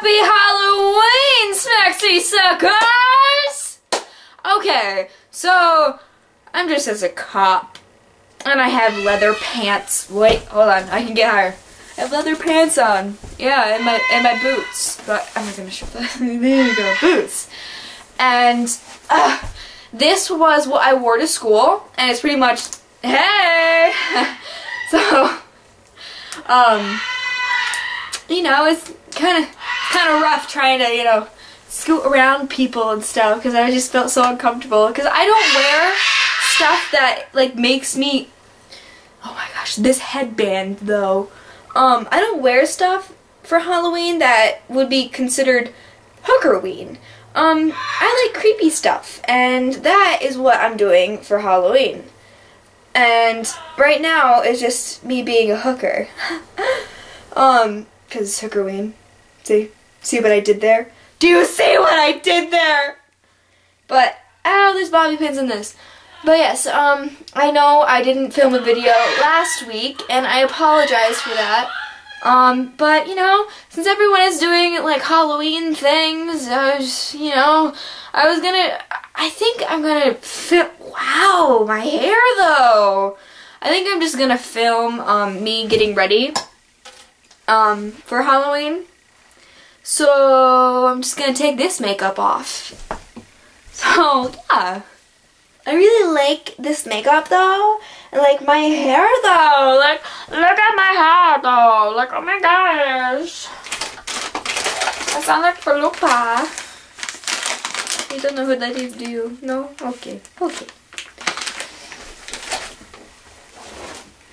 Happy Halloween, Smexy Suckers! Okay, so I'm just as a cop, and I have leather pants. Wait, hold on, I can get higher. I have leather pants on. Yeah, and my and my boots. But I'm not gonna show that. there you go, boots. And uh, this was what I wore to school, and it's pretty much hey. so, um, you know, it's kind of kind of rough trying to you know scoot around people and stuff because I just felt so uncomfortable because I don't wear stuff that like makes me. Oh my gosh, this headband though um, I don't wear stuff for Halloween that would be considered hookerween. Um, I like creepy stuff, and that is what I'm doing for Halloween. And right now it's just me being a hooker. um, cause hookerween. See? See what I did there? Do you see what I did there? But, ow, there's bobby pins in this. But yes, um, I know I didn't film a video last week, and I apologize for that. Um, but, you know, since everyone is doing, like, Halloween things, I was, you know, I was gonna, I think I'm gonna film, wow, my hair, though. I think I'm just gonna film, um, me getting ready, um, for Halloween. So, I'm just gonna take this makeup off. So, yeah. I really like this makeup though. And like my hair though. Like look at my hair though. Like oh my gosh. I sound like Falupa. You don't know who that is, do you? No? Okay. Okay.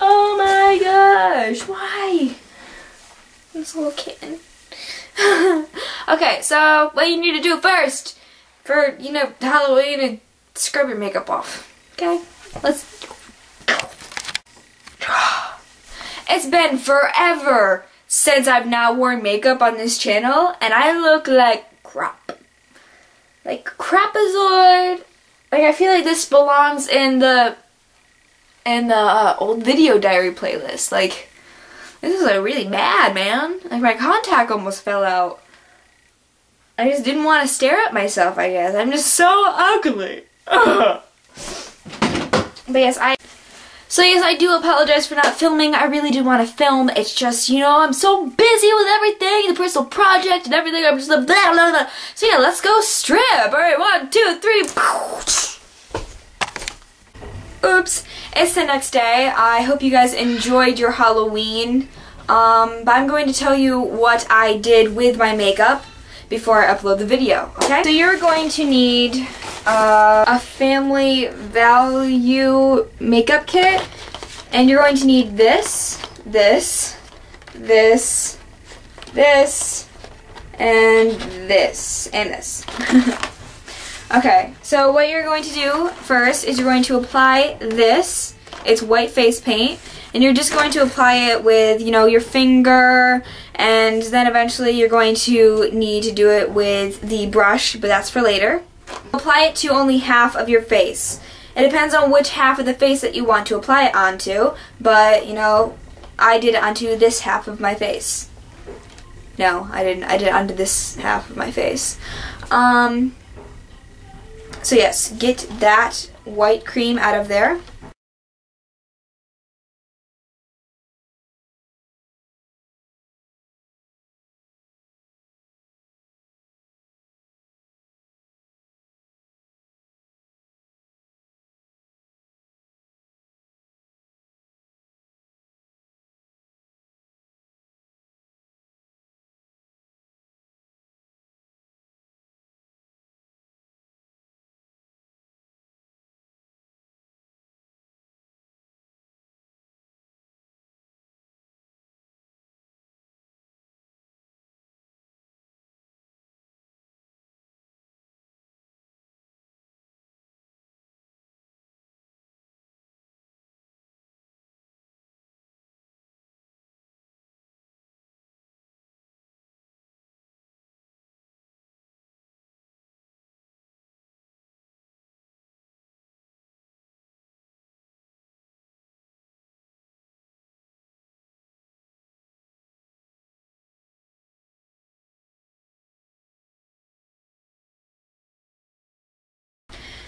Oh my gosh. Why? This little kitten. okay, so what you need to do first for, you know, Halloween and scrub your makeup off. Okay? Let's... It's been forever since I've now worn makeup on this channel, and I look like crap. Like crapazord. Like I feel like this belongs in the in the uh, old video diary playlist. Like this is like really bad, man. Like my contact almost fell out. I just didn't want to stare at myself, I guess. I'm just so ugly. but yes, I... So yes, I do apologize for not filming. I really do want to film. It's just, you know, I'm so busy with everything, the personal project and everything. I'm just blah, blah, blah. So yeah, let's go strip. Alright, one, two, three. Oops. It's the next day. I hope you guys enjoyed your Halloween. Um, but I'm going to tell you what I did with my makeup before I upload the video, okay? So you're going to need uh, a family value makeup kit, and you're going to need this, this, this, this, and this, and this. okay, so what you're going to do first is you're going to apply this. It's white face paint and you're just going to apply it with, you know, your finger, and then eventually you're going to need to do it with the brush, but that's for later. Apply it to only half of your face. It depends on which half of the face that you want to apply it onto, but, you know, I did it onto this half of my face. No, I didn't. I did it onto this half of my face. Um, so yes, get that white cream out of there.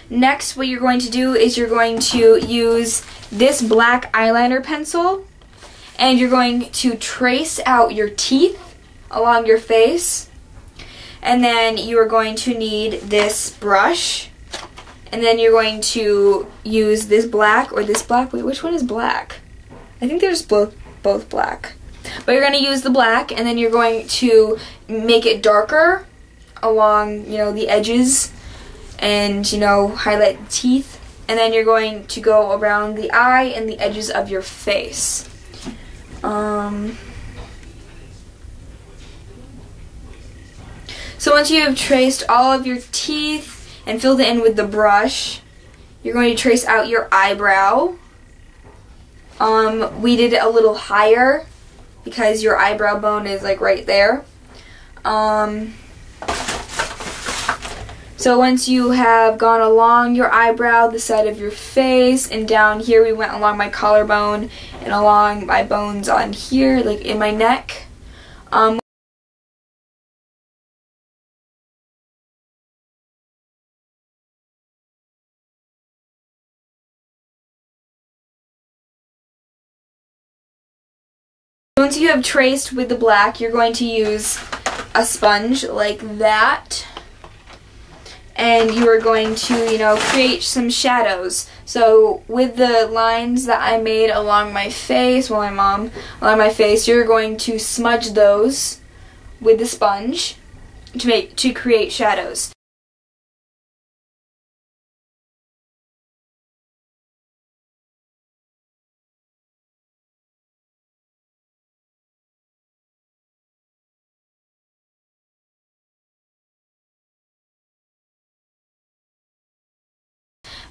Next, what you're going to do is you're going to use this black eyeliner pencil and you're going to trace out your teeth along your face. And then you are going to need this brush. And then you're going to use this black or this black. Wait, which one is black? I think they're just both, both black. But you're going to use the black and then you're going to make it darker along, you know, the edges and, you know, highlight the teeth. And then you're going to go around the eye and the edges of your face. Um, so once you have traced all of your teeth and filled it in with the brush, you're going to trace out your eyebrow. Um, we did it a little higher because your eyebrow bone is like right there. Um, so once you have gone along your eyebrow, the side of your face, and down here we went along my collarbone and along my bones on here, like in my neck. Um, Once you have traced with the black, you're going to use a sponge like that and you are going to, you know, create some shadows. So with the lines that I made along my face, well my mom, along my face, you're going to smudge those with the sponge to make to create shadows.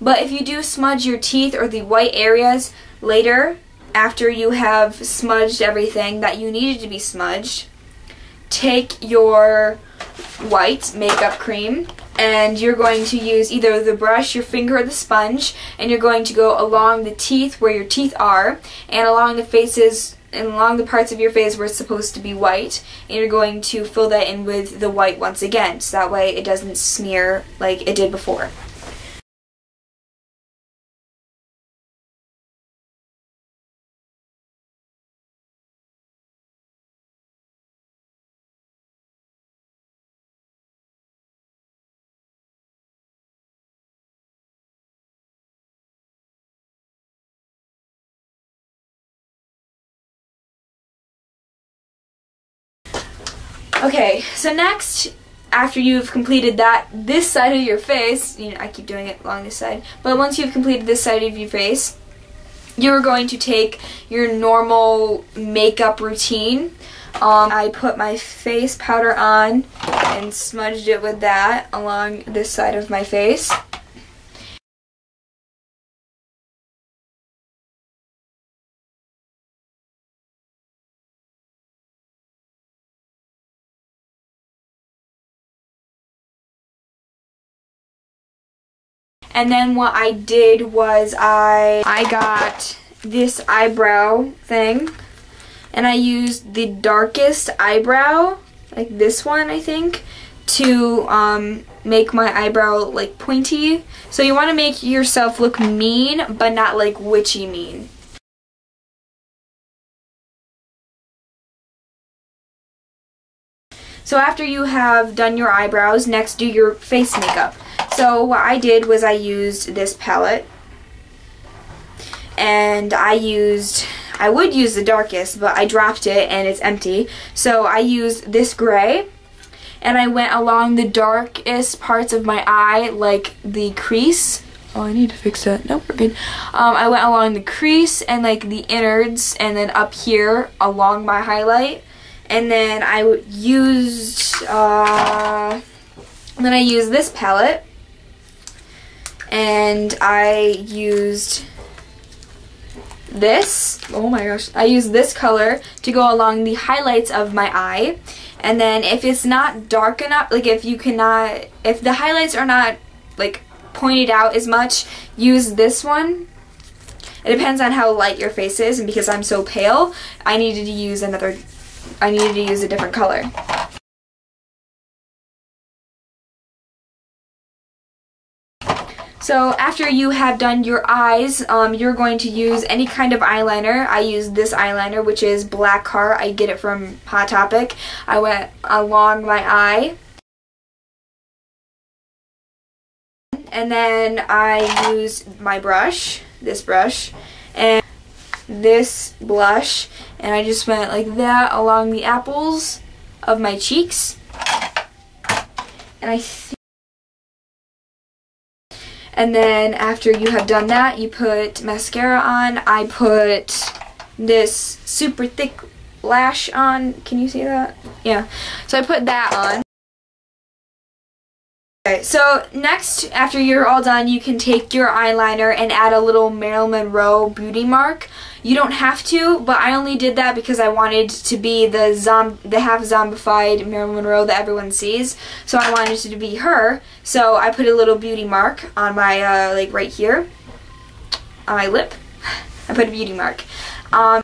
But if you do smudge your teeth or the white areas later, after you have smudged everything that you needed to be smudged, take your white makeup cream and you're going to use either the brush, your finger, or the sponge, and you're going to go along the teeth where your teeth are, and along the faces, and along the parts of your face where it's supposed to be white, and you're going to fill that in with the white once again, so that way it doesn't smear like it did before. Okay, so next, after you've completed that, this side of your face, you know, I keep doing it along this side, but once you've completed this side of your face, you're going to take your normal makeup routine. Um, I put my face powder on and smudged it with that along this side of my face. And then what I did was I, I got this eyebrow thing and I used the darkest eyebrow, like this one I think, to um, make my eyebrow like pointy. So you want to make yourself look mean, but not like witchy mean. So after you have done your eyebrows, next do your face makeup. So what I did was I used this palette and I used, I would use the darkest, but I dropped it and it's empty. So I used this gray and I went along the darkest parts of my eye, like the crease. Oh, I need to fix that. No, we're good. Um, I went along the crease and like the innards and then up here along my highlight. And then I used, uh, then I used this palette and I used this. Oh my gosh. I used this color to go along the highlights of my eye. And then if it's not dark enough like if you cannot if the highlights are not like pointed out as much use this one. It depends on how light your face is and because I'm so pale I needed to use another I needed to use a different color So after you have done your eyes, um, you're going to use any kind of eyeliner. I use this eyeliner, which is Blackheart. I get it from Hot Topic. I went along my eye. And then I use my brush, this brush, and this blush, and I just went like that along the apples of my cheeks. And I and then after you have done that, you put mascara on. I put this super thick lash on. Can you see that? Yeah. So I put that on. So next, after you're all done, you can take your eyeliner and add a little Marilyn Monroe beauty mark. You don't have to, but I only did that because I wanted to be the zom the half zombified Marilyn Monroe that everyone sees. So I wanted to be her. So I put a little beauty mark on my, uh, like right here, on my lip. I put a beauty mark. Um,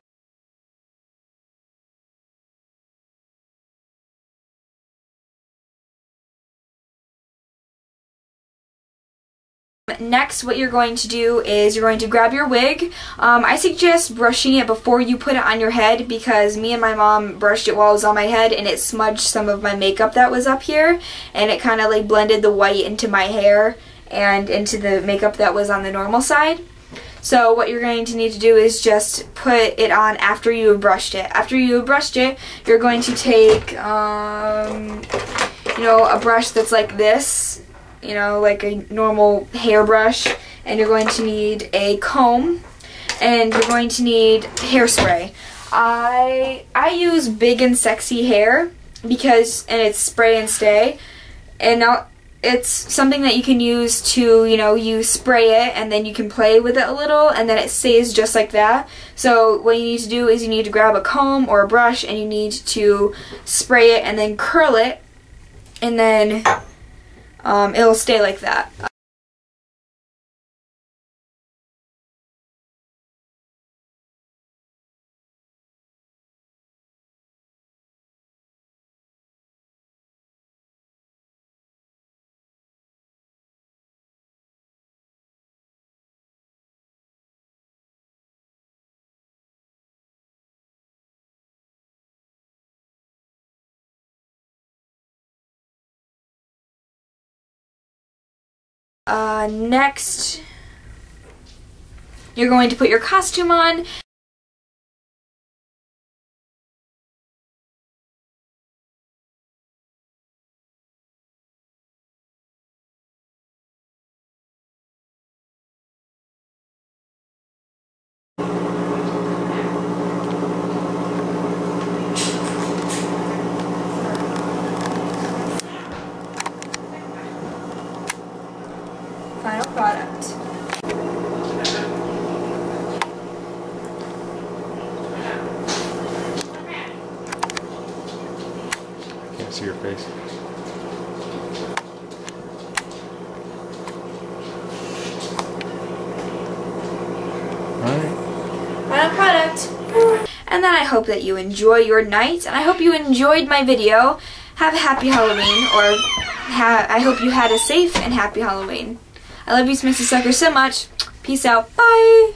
Next, what you're going to do is you're going to grab your wig. Um, I suggest brushing it before you put it on your head because me and my mom brushed it while it was on my head and it smudged some of my makeup that was up here and it kind of like blended the white into my hair and into the makeup that was on the normal side. So what you're going to need to do is just put it on after you have brushed it. After you have brushed it, you're going to take, um, you know, a brush that's like this you know, like a normal hairbrush. And you're going to need a comb. And you're going to need hairspray. I I use Big and Sexy Hair because, and it's spray and stay. And now it's something that you can use to, you know, you spray it and then you can play with it a little and then it stays just like that. So what you need to do is you need to grab a comb or a brush and you need to spray it and then curl it and then um, it'll stay like that. Uh, next, you're going to put your costume on. Can't see your face. And then I hope that you enjoy your night, and I hope you enjoyed my video. Have a happy Halloween, or I hope you had a safe and happy Halloween. I love you, Smexy Sucker, so much. Peace out. Bye.